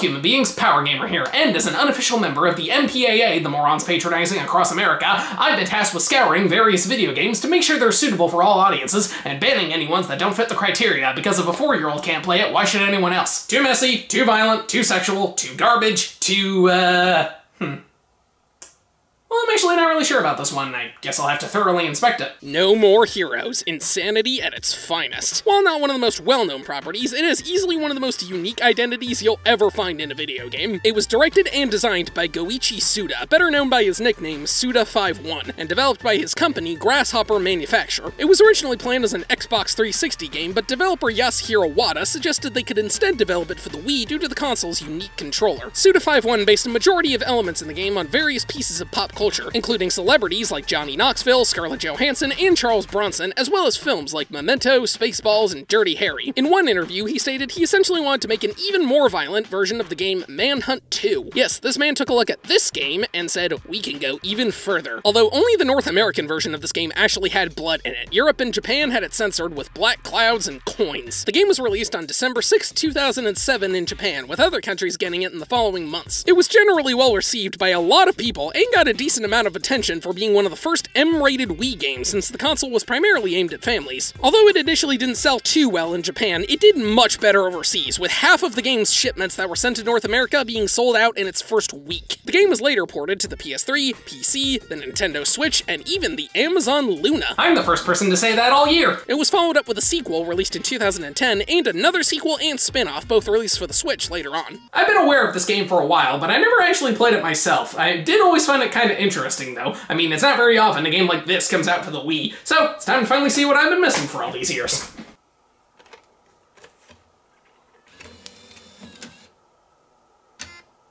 Human beings, Power Gamer here, and as an unofficial member of the MPAA, the morons patronizing across America, I've been tasked with scouring various video games to make sure they're suitable for all audiences, and banning any ones that don't fit the criteria, because if a four-year-old can't play it, why should anyone else? Too messy, too violent, too sexual, too garbage, too, uh... Hmm. Well, I'm actually not really sure about this one. I guess I'll have to thoroughly inspect it. No More Heroes, insanity at its finest. While not one of the most well-known properties, it is easily one of the most unique identities you'll ever find in a video game. It was directed and designed by Goichi Suda, better known by his nickname Suda51, and developed by his company Grasshopper Manufacture. It was originally planned as an Xbox 360 game, but developer Yasuhiro Wada suggested they could instead develop it for the Wii due to the console's unique controller. Suda51 based a majority of elements in the game on various pieces of pop culture, including celebrities like Johnny Knoxville, Scarlett Johansson, and Charles Bronson, as well as films like Memento, Spaceballs, and Dirty Harry. In one interview, he stated he essentially wanted to make an even more violent version of the game Manhunt 2. Yes, this man took a look at this game and said, we can go even further. Although only the North American version of this game actually had blood in it. Europe and Japan had it censored with black clouds and coins. The game was released on December 6, 2007 in Japan, with other countries getting it in the following months. It was generally well received by a lot of people and got a decent amount of attention for being one of the first M-rated Wii games since the console was primarily aimed at families. Although it initially didn't sell too well in Japan, it did much better overseas, with half of the game's shipments that were sent to North America being sold out in its first week. The game was later ported to the PS3, PC, the Nintendo Switch, and even the Amazon Luna. I'm the first person to say that all year. It was followed up with a sequel released in 2010, and another sequel and spin-off, both released for the Switch later on. I've been aware of this game for a while, but I never actually played it myself. I did always find it kind of interesting, though. I mean, it's not very often a game like this comes out for the Wii, so it's time to finally see what I've been missing for all these years.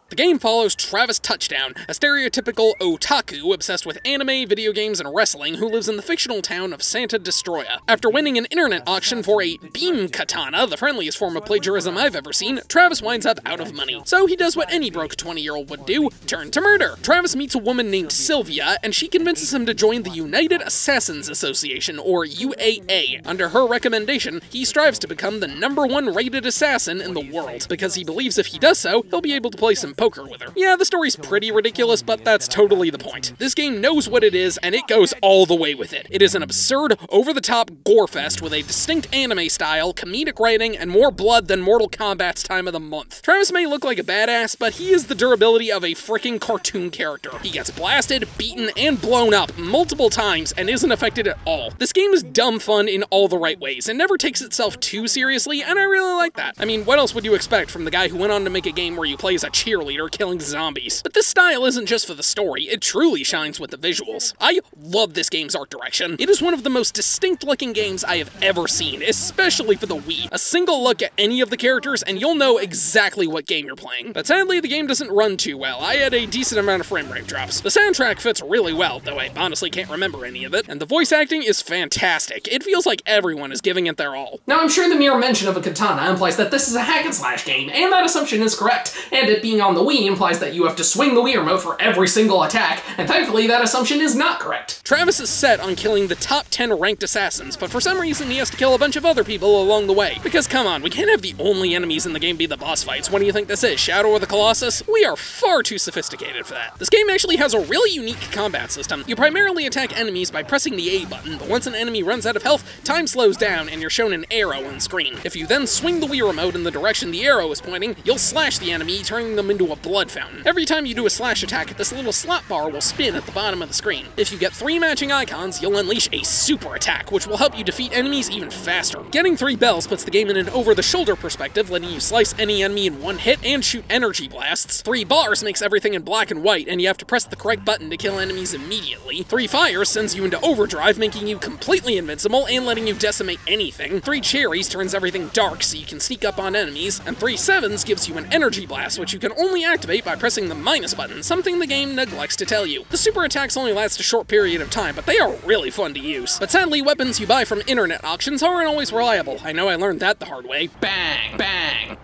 The game follows Travis Touchdown, a stereotypical otaku obsessed with anime, video games, and wrestling who lives in the fictional town of Santa Destroya. After winning an internet auction for a beam katana, the friendliest form of plagiarism I've ever seen, Travis winds up out of money. So he does what any broke 20-year-old would do, turn to murder. Travis meets a woman named Sylvia, and she convinces him to join the United Assassins Association, or UAA. Under her recommendation, he strives to become the number one rated assassin in the world, because he believes if he does so, he'll be able to play some poker with her. Yeah, the story's pretty ridiculous, but that's totally the point. This game knows what it is, and it goes all the way with it. It is an absurd, over-the-top gore fest with a distinct anime style, comedic writing, and more blood than Mortal Kombat's time of the month. Travis may look like a badass, but he is the durability of a freaking cartoon character. He gets blasted, beaten, and blown up multiple times and isn't affected at all. This game is dumb fun in all the right ways and never takes itself too seriously, and I really like that. I mean, what else would you expect from the guy who went on to make a game where you play as a cheerleader killing zombies? But this style isn't just for the story, it truly shines with the visuals. I love this game's art direction. It is one of the most distinct looking games I have ever seen, especially for the Wii. A single look at any of the characters and you'll know exactly what game you're playing. But sadly, the game doesn't run too well. I had a decent amount of frame rate drops. The soundtrack fits really well, though I honestly can't remember any of it, and the voice acting is fantastic. It feels like everyone is giving it their all. Now, I'm sure the mere mention of a katana implies that this is a hack and slash game, and that assumption is correct. And it being on the Wii implies that you have to swing the Wii remote for every single attack, and thankfully that assumption is not correct. Travis is set on killing the top 10 ranked assassins, but for some reason he has to kill a bunch of other people along the way. Because come on, we can't have the only enemies in the game be the boss fights. What do you think this is, Shadow of the Colossus? We are far too sophisticated for that. This game actually has a really unique combat system. You primarily attack enemies by pressing the A button, but once an enemy runs out of health, time slows down and you're shown an arrow on screen. If you then swing the Wii remote in the direction the arrow is pointing, you'll slash the enemy, turning them into a blood fountain. Every time you do a slash attack, this little slot bar will spin at the bottom of the screen. If you get three matching icons, you'll unleash a super attack, which will help you defeat enemies even faster. Getting three bells puts the game in an over-the-shoulder perspective, letting you slice any enemy in one hit and shoot energy blasts. Three bars makes everything in black and white, and you have to press the correct button to kill enemies immediately. Three fires sends you into overdrive, making you completely invincible and letting you decimate anything. Three cherries turns everything dark so you can sneak up on enemies, and three sevens gives you an energy blast, which you can only activate by pressing the minus button, something the game neglects to tell you. The super attacks only last a short period of time, but they are really fun to use. But sadly, weapons you buy from internet auctions aren't always reliable. I know I learned that the hard way. Bang, bang,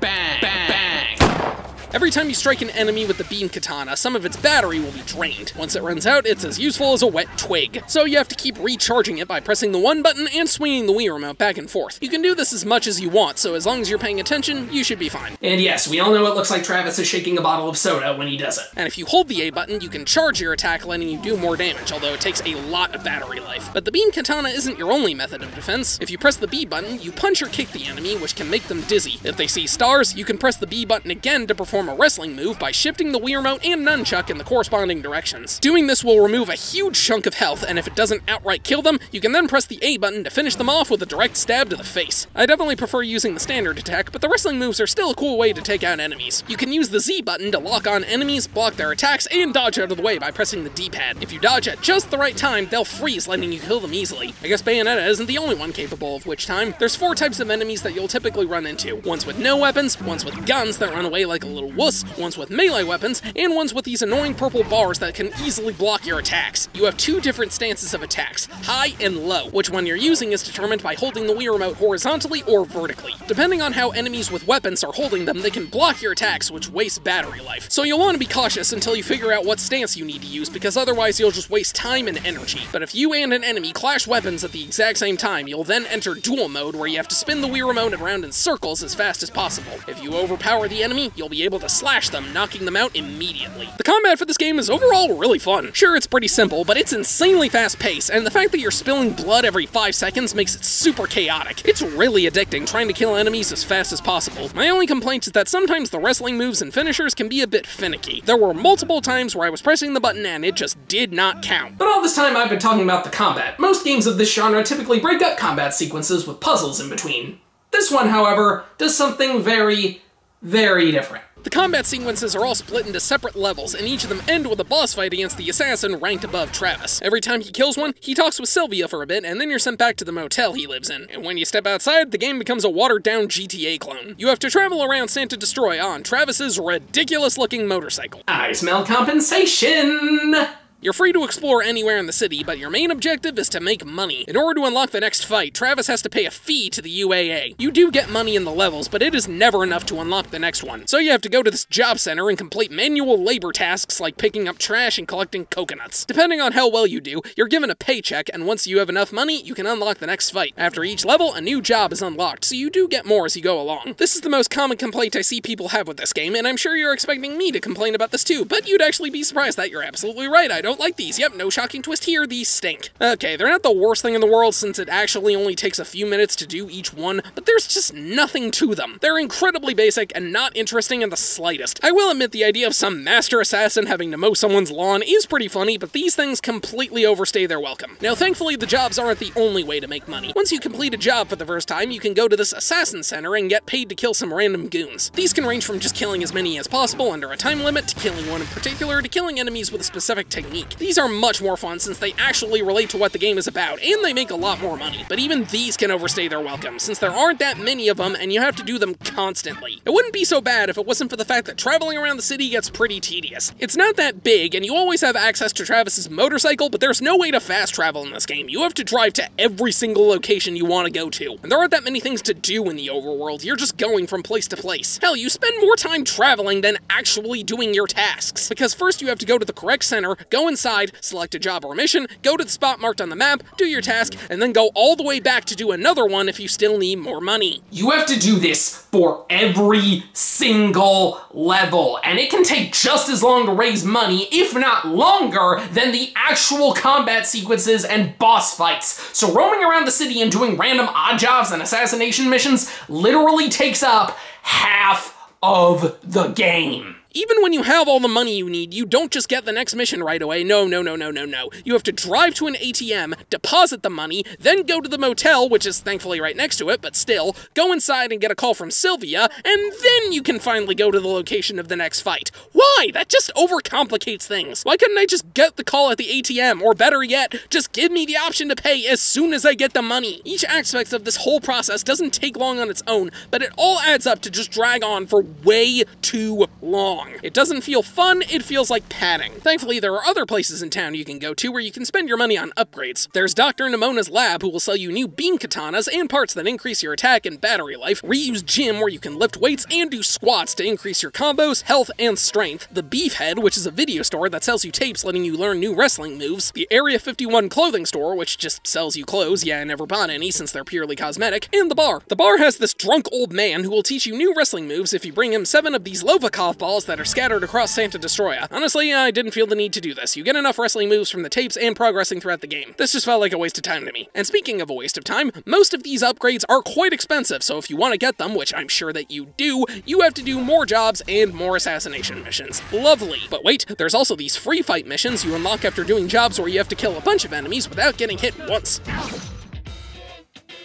bang, bang, bang. Every time you strike an enemy with the beam katana, some of its battery will be drained. Once it runs out, it's as useful as a wet twig. So you have to keep recharging it by pressing the one button and swinging the Wii remote back and forth. You can do this as much as you want, so as long as you're paying attention, you should be fine. And yes, we all know it looks like Travis is shaking a bottle of soda when he does it. And if you hold the A button, you can charge your attack, letting you do more damage, although it takes a lot of battery life. But the beam katana isn't your only method of defense. If you press the B button, you punch or kick the enemy, which can make them dizzy. If they see stars, you can press the B button again to perform a wrestling move by shifting the Wii remote and nunchuck in the corresponding directions. Doing this will remove a huge chunk of health, and if it doesn't outright kill them, you can then press the A button to finish them off with a direct stab to the face. I definitely prefer using the standard attack, but the wrestling moves are still a cool way to take out enemies. You can use the Z button to lock on enemies, block their attacks, and dodge out of the way by pressing the D-pad. If you dodge at just the right time, they'll freeze, letting you kill them easily. I guess Bayonetta isn't the only one capable of witch time. There's four types of enemies that you'll typically run into. Ones with no weapons, ones with guns that run away like a little wuss, ones with melee weapons, and ones with these annoying purple bars that can easily block your attacks. You have two different stances of attacks, high and low, which one you're using is determined by holding the Wii remote horizontally or vertically. Depending on how enemies with weapons are holding them, they can block your attacks, which wastes battery life. So you'll want to be cautious until you figure out what stance you need to use, because otherwise you'll just waste time and energy. But if you and an enemy clash weapons at the exact same time, you'll then enter duel mode where you have to spin the Wii remote around in circles as fast as possible. If you overpower the enemy, you'll be able to slash them, knocking them out immediately. The combat for this game is overall really fun. Sure, it's pretty simple, but it's insanely fast paced, and the fact that you're spilling blood every 5 seconds makes it super chaotic. It's really addicting trying to kill enemies as fast as possible. My only complaint is that sometimes the wrestling moves and finishers can be a bit finicky. There were multiple times where I was pressing the button and it just did not count. But all this time I've been talking about the combat. Most games of this genre typically break up combat sequences with puzzles in between. This one, however, does something very, very different. The combat sequences are all split into separate levels, and each of them end with a boss fight against the assassin ranked above Travis. Every time he kills one, he talks with Sylvia for a bit, and then you're sent back to the motel he lives in. And when you step outside, the game becomes a watered down GTA clone. You have to travel around Santa Destroy on Travis's ridiculous looking motorcycle. I smell compensation! You're free to explore anywhere in the city, but your main objective is to make money. In order to unlock the next fight, Travis has to pay a fee to the UAA. You do get money in the levels, but it is never enough to unlock the next one. So you have to go to this job center and complete manual labor tasks like picking up trash and collecting coconuts. Depending on how well you do, you're given a paycheck, and once you have enough money, you can unlock the next fight. After each level, a new job is unlocked, so you do get more as you go along. This is the most common complaint I see people have with this game, and I'm sure you're expecting me to complain about this too, but you'd actually be surprised that you're absolutely right. I don't like these. Yep, no shocking twist here, these stink. Okay, they're not the worst thing in the world since it actually only takes a few minutes to do each one, but there's just nothing to them. They're incredibly basic and not interesting in the slightest. I will admit the idea of some master assassin having to mow someone's lawn is pretty funny, but these things completely overstay their welcome. Now, thankfully, the jobs aren't the only way to make money. Once you complete a job for the first time, you can go to this assassin center and get paid to kill some random goons. These can range from just killing as many as possible under a time limit, to killing one in particular, to killing enemies with a specific technique. These are much more fun since they actually relate to what the game is about, and they make a lot more money. But even these can overstay their welcome, since there aren't that many of them and you have to do them constantly. It wouldn't be so bad if it wasn't for the fact that traveling around the city gets pretty tedious. It's not that big, and you always have access to Travis's motorcycle, but there's no way to fast travel in this game. You have to drive to every single location you want to go to, and there aren't that many things to do in the overworld. You're just going from place to place. Hell, you spend more time traveling than actually doing your tasks, because first you have to go to the correct center, inside, select a job or mission, go to the spot marked on the map, do your task, and then go all the way back to do another one if you still need more money. You have to do this for every single level, and it can take just as long to raise money, if not longer, than the actual combat sequences and boss fights. So roaming around the city and doing random odd jobs and assassination missions literally takes up half of the game. Even when you have all the money you need, you don't just get the next mission right away. No, no, no, no, no, no. You have to drive to an ATM, deposit the money, then go to the motel, which is thankfully right next to it, but still, go inside and get a call from Sylvia, and then you can finally go to the location of the next fight. Why? That just overcomplicates things. Why couldn't I just get the call at the ATM, or better yet, just give me the option to pay as soon as I get the money? Each aspect of this whole process doesn't take long on its own, but it all adds up to just drag on for way too long. Wrong. It doesn't feel fun, it feels like padding. Thankfully, there are other places in town you can go to where you can spend your money on upgrades. There's Dr. Naomi's lab who will sell you new beam katanas and parts that increase your attack and battery life, Ryu's gym where you can lift weights and do squats to increase your combos, health, and strength, the Beefhead, which is a video store that sells you tapes letting you learn new wrestling moves, the Area 51 clothing store, which just sells you clothes, yeah, I never bought any since they're purely cosmetic, and the bar. The bar has this drunk old man who will teach you new wrestling moves if you bring him seven of these Lovikov balls that are scattered across Santa Destroya. Honestly, I didn't feel the need to do this. You get enough wrestling moves from the tapes and progressing throughout the game. This just felt like a waste of time to me. And speaking of a waste of time, most of these upgrades are quite expensive, so if you want to get them, which I'm sure that you do, you have to do more jobs and more assassination missions. Lovely. But wait, there's also these free fight missions you unlock after doing jobs where you have to kill a bunch of enemies without getting hit once.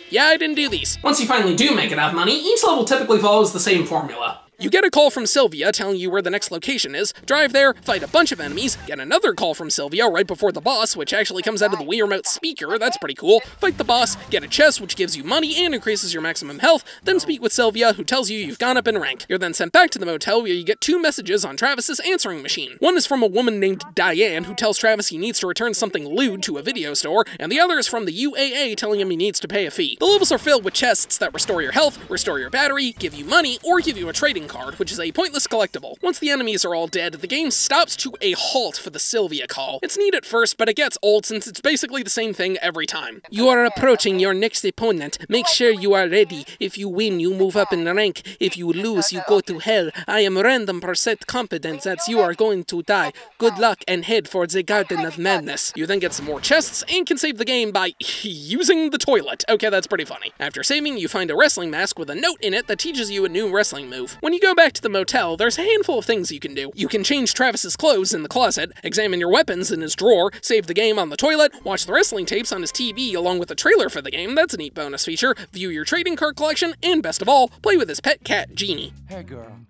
Yeah, I didn't do these. Once you finally do make enough money, each level typically follows the same formula. You get a call from Sylvia telling you where the next location is, drive there, fight a bunch of enemies, get another call from Sylvia right before the boss, which actually comes out of the Wii Remote speaker, that's pretty cool, fight the boss, get a chest which gives you money and increases your maximum health, then speak with Sylvia who tells you you've gone up in rank. You're then sent back to the motel where you get two messages on Travis's answering machine. One is from a woman named Diane who tells Travis he needs to return something lewd to a video store, and the other is from the UAA telling him he needs to pay a fee. The levels are filled with chests that restore your health, restore your battery, give you money, or give you a trading card, which is a pointless collectible. Once the enemies are all dead, the game stops to a halt for the Sylvia call. It's neat at first, but it gets old since it's basically the same thing every time. You are approaching your next opponent. Make sure you are ready. If you win, you move up in rank. If you lose, you go to hell. I am random percent confident that you are going to die. Good luck and head for the Garden of Madness. You then get some more chests and can save the game by using the toilet. Okay, that's pretty funny. After saving, you find a wrestling mask with a note in it that teaches you a new wrestling move. When you go back to the motel, there's a handful of things you can do. You can change Travis's clothes in the closet, examine your weapons in his drawer, save the game on the toilet, watch the wrestling tapes on his TV along with a trailer for the game, that's a neat bonus feature, view your trading card collection, and best of all, play with his pet cat, Genie. Hey, girl.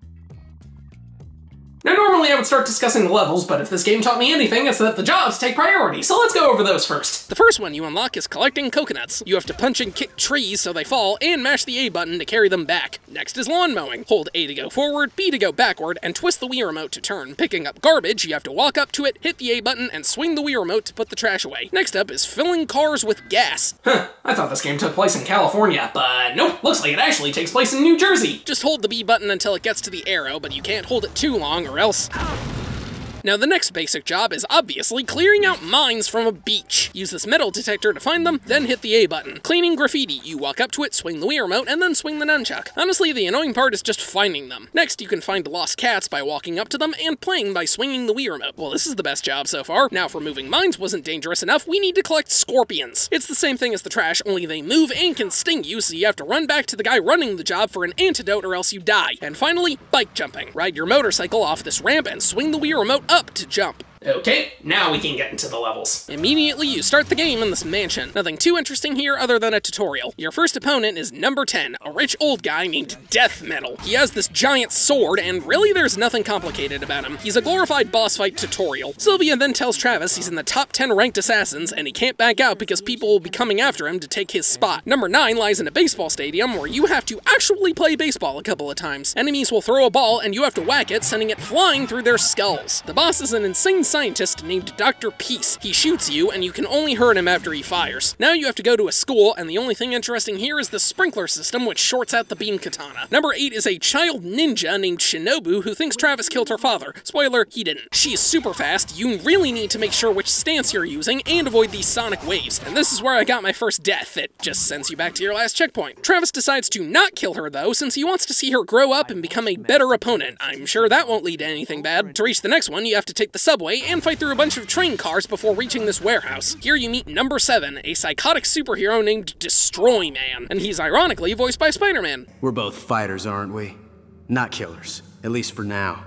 Now, normally I would start discussing the levels, but if this game taught me anything, it's that the jobs take priority, so let's go over those first. The first one you unlock is collecting coconuts. You have to punch and kick trees so they fall, and mash the A button to carry them back. Next is lawn mowing. Hold A to go forward, B to go backward, and twist the Wii remote to turn. Picking up garbage, you have to walk up to it, hit the A button, and swing the Wii remote to put the trash away. Next up is filling cars with gas. Huh, I thought this game took place in California, but nope, looks like it actually takes place in New Jersey. Just hold the B button until it gets to the arrow, but you can't hold it too long else... Now the next basic job is obviously clearing out mines from a beach. Use this metal detector to find them, then hit the A button. Cleaning graffiti, you walk up to it, swing the Wii remote, and then swing the nunchuck. Honestly, the annoying part is just finding them. Next, you can find lost cats by walking up to them, and playing by swinging the Wii remote. Well, this is the best job so far. Now, if removing mines wasn't dangerous enough, we need to collect scorpions. It's the same thing as the trash, only they move and can sting you, so you have to run back to the guy running the job for an antidote or else you die. And finally, bike jumping. Ride your motorcycle off this ramp and swing the Wii remote up to jump. Okay, now we can get into the levels. Immediately, you start the game in this mansion. Nothing too interesting here other than a tutorial. Your first opponent is number 10, a rich old guy named Death Metal. He has this giant sword, and really there's nothing complicated about him. He's a glorified boss fight tutorial. Sylvia then tells Travis he's in the top 10 ranked assassins, and he can't back out because people will be coming after him to take his spot. Number 9 lies in a baseball stadium where you have to actually play baseball a couple of times. Enemies will throw a ball, and you have to whack it, sending it flying through their skulls. The boss is an insane scientist named Dr. Peace. He shoots you, and you can only hurt him after he fires. Now you have to go to a school, and the only thing interesting here is the sprinkler system, which shorts out the beam katana. Number 8 is a child ninja named Shinobu who thinks Travis killed her father. Spoiler, he didn't. She is super fast, you really need to make sure which stance you're using, and avoid these sonic waves. And this is where I got my first death. It just sends you back to your last checkpoint. Travis decides to not kill her, though, since he wants to see her grow up and become a better opponent. I'm sure that won't lead to anything bad. To reach the next one, you have to take the subway and fight through a bunch of train cars before reaching this warehouse. Here you meet number 7, a psychotic superhero named Destroy Man, and he's ironically voiced by Spider-Man. We're both fighters, aren't we? Not killers, at least for now.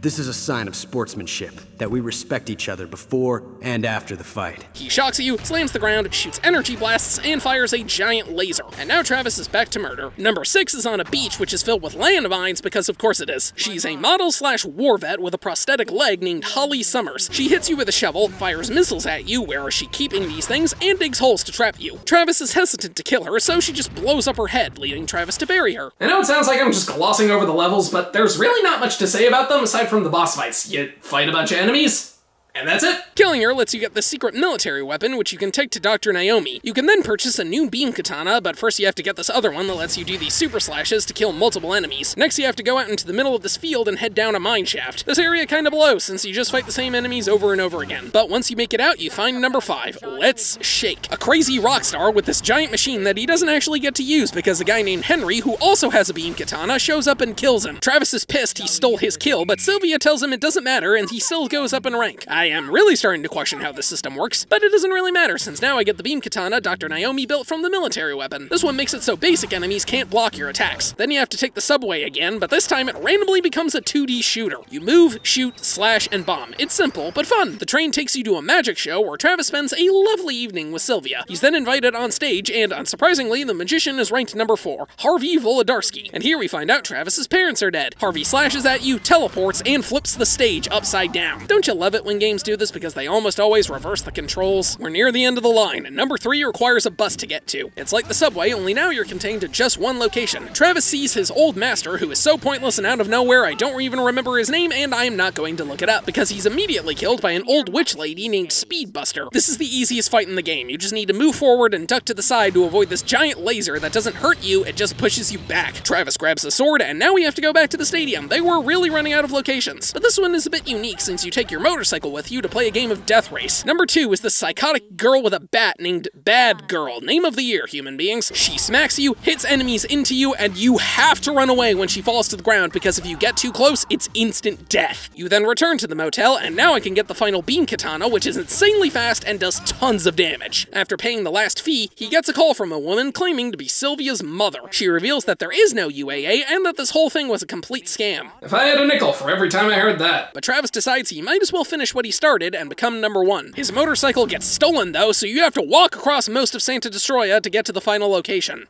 This is a sign of sportsmanship, that we respect each other before and after the fight. He shocks at you, slams the ground, shoots energy blasts, and fires a giant laser. And now Travis is back to murder. Number 6 is on a beach which is filled with landmines because of course it is. She's a model slash war vet with a prosthetic leg named Holly Summers. She hits you with a shovel, fires missiles at you, where is she keeping these things, and digs holes to trap you. Travis is hesitant to kill her, so she just blows up her head, leading Travis to bury her. I know it sounds like I'm just glossing over the levels, but there's really not much to say about them aside from the boss fights. You fight a bunch of enemies, enemies? And that's it. Killing her lets you get the secret military weapon, which you can take to Dr. Naomi. You can then purchase a new beam katana, but first you have to get this other one that lets you do these super slashes to kill multiple enemies. Next you have to go out into the middle of this field and head down a mine shaft. This area kinda blows, since you just fight the same enemies over and over again. But once you make it out, you find number 5, Letz Shake. A crazy rock star with this giant machine that he doesn't actually get to use because a guy named Henry, who also has a beam katana, shows up and kills him. Travis is pissed he stole his kill, but Sylvia tells him it doesn't matter and he still goes up in rank. I am really starting to question how the system works, but it doesn't really matter since now I get the beam katana Dr. Naomi built from the military weapon. This one makes it so basic enemies can't block your attacks. Then you have to take the subway again, but this time it randomly becomes a 2D shooter. You move, shoot, slash, and bomb. It's simple, but fun. The train takes you to a magic show where Travis spends a lovely evening with Sylvia. He's then invited on stage, and unsurprisingly, the magician is ranked number 4, Harvey Volodarsky. And here we find out Travis's parents are dead. Harvey slashes at you, teleports, and flips the stage upside down. Don't you love it when games do this because they almost always reverse the controls. We're near the end of the line, and number 3 requires a bus to get to. It's like the subway, only now you're contained to just one location. Travis sees his old master, who is so pointless and out of nowhere I don't even remember his name, and I'm not going to look it up, because he's immediately killed by an old witch lady named Speedbuster. This is the easiest fight in the game. You just need to move forward and duck to the side to avoid this giant laser that doesn't hurt you, it just pushes you back. Travis grabs the sword, and now we have to go back to the stadium. They were really running out of locations. But this one is a bit unique since you take your motorcycle with you to play a game of Death Race. Number two is the psychotic girl with a bat named Bad Girl. Name of the year, human beings. She smacks you, hits enemies into you, and you have to run away when she falls to the ground because if you get too close, it's instant death. You then return to the motel, and now I can get the final beam katana, which is insanely fast and does tons of damage. After paying the last fee, he gets a call from a woman claiming to be Sylvia's mother. She reveals that there is no UAA and that this whole thing was a complete scam. If I had a nickel for every time I heard that. But Travis decides he might as well finish what he started and become number one. His motorcycle gets stolen though, so you have to walk across most of Santa Destroya to get to the final location.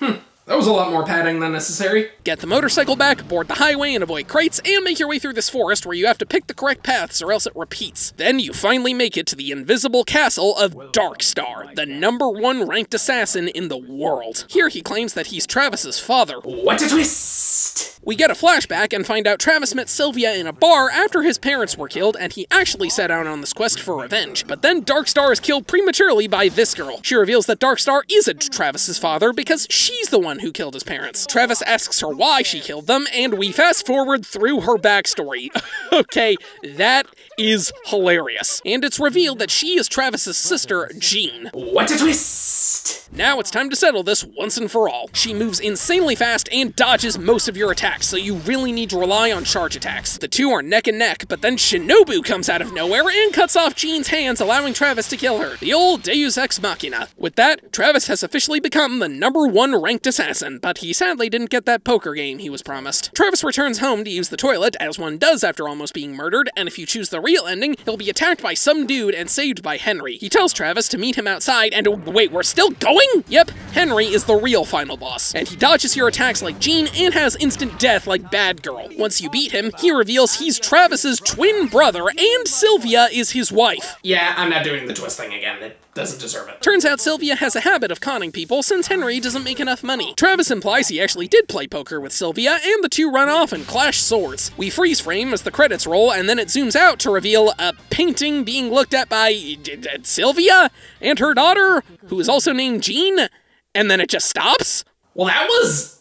Hmm. That was a lot more padding than necessary. Get the motorcycle back, board the highway and avoid crates, and make your way through this forest where you have to pick the correct paths or else it repeats. Then you finally make it to the invisible castle of Darkstar, the number one ranked assassin in the world. Here he claims that he's Travis's father. What a twist! We get a flashback and find out Travis met Sylvia in a bar after his parents were killed, and he actually set out on this quest for revenge. But then Darkstar is killed prematurely by this girl. She reveals that Darkstar isn't Travis's father because she's the one who killed his parents. Travis asks her why she killed them, and we fast forward through her backstory. okay, that is hilarious. And it's revealed that she is Travis's sister, Jeane. What a twist! Now it's time to settle this once and for all. She moves insanely fast and dodges most of your attacks, so you really need to rely on charge attacks. The two are neck and neck, but then Shinobu comes out of nowhere and cuts off Jeane's hands, allowing Travis to kill her. The old Deus Ex Machina. With that, Travis has officially become the number one ranked assassin, but he sadly didn't get that poker game he was promised. Travis returns home to use the toilet, as one does after almost being murdered, and if you choose the real ending, he'll be attacked by some dude and saved by Henry. He tells Travis to meet him outside, and wait, we're still going? Yep, Henry is the real final boss, and he dodges your attacks like Jeane and has instant death like Bad Girl. Once you beat him, he reveals he's Travis's twin brother, and Sylvia is his wife. Yeah, I'm not doing the twist thing again. It doesn't deserve it. Turns out Sylvia has a habit of conning people since Henry doesn't make enough money. Travis implies he actually did play poker with Sylvia, and the two run off and clash swords. We freeze frame as the credits roll, and then it zooms out to reveal a painting being looked at by Sylvia and her daughter, who is also named Jeane, and then it just stops? Well, that was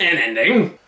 an ending.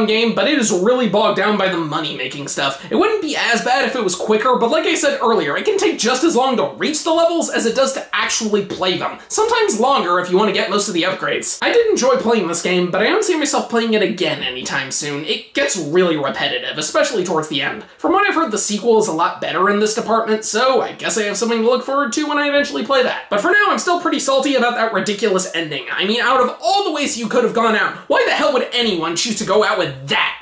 Fun game, but it is really bogged down by the money-making stuff. It wouldn't be as bad if it was quicker, but like I said earlier, it can take just as long to reach the levels as it does to actually play them. Sometimes longer if you want to get most of the upgrades. I did enjoy playing this game, but I don't see myself playing it again anytime soon. It gets really repetitive, especially towards the end. From what I've heard, the sequel is a lot better in this department, so I guess I have something to look forward to when I eventually play that. But for now, I'm still pretty salty about that ridiculous ending. I mean, out of all the ways you could have gone out, why the hell would anyone choose to go out with that?